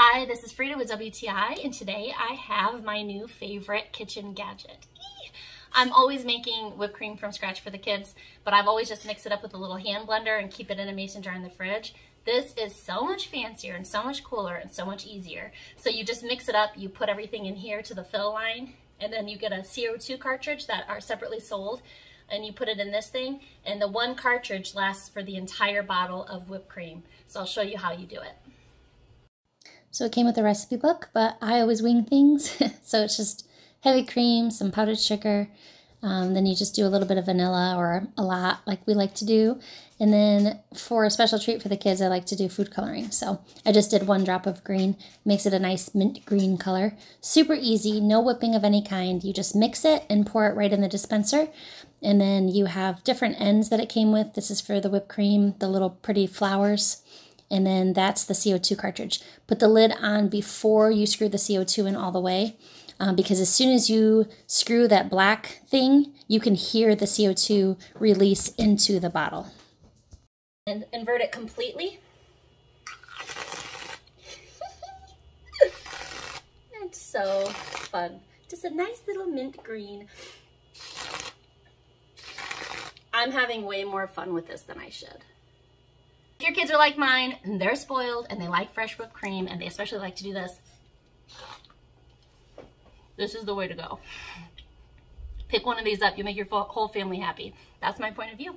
Hi, this is Frida with WTI, and today I have my new favorite kitchen gadget. I'm always making whipped cream from scratch for the kids, but I've always just mixed it up with a little hand blender and keep it in a mason jar in the fridge. This is so much fancier and so much cooler and so much easier. So you just mix it up, you put everything in here to the fill line, and then you get a CO2 cartridge that are separately sold, and you put it in this thing, and the one cartridge lasts for the entire bottle of whipped cream. So I'll show you how you do it. So it came with a recipe book, but I always wing things. so it's just heavy cream, some powdered sugar. Um, then you just do a little bit of vanilla or a lot like we like to do. And then for a special treat for the kids, I like to do food coloring. So I just did one drop of green, makes it a nice mint green color. Super easy, no whipping of any kind. You just mix it and pour it right in the dispenser. And then you have different ends that it came with. This is for the whipped cream, the little pretty flowers and then that's the CO2 cartridge. Put the lid on before you screw the CO2 in all the way um, because as soon as you screw that black thing, you can hear the CO2 release into the bottle. And invert it completely. it's so fun. Just a nice little mint green. I'm having way more fun with this than I should. Your kids are like mine, and they're spoiled, and they like fresh whipped cream, and they especially like to do this, this is the way to go. Pick one of these up. You make your whole family happy. That's my point of view.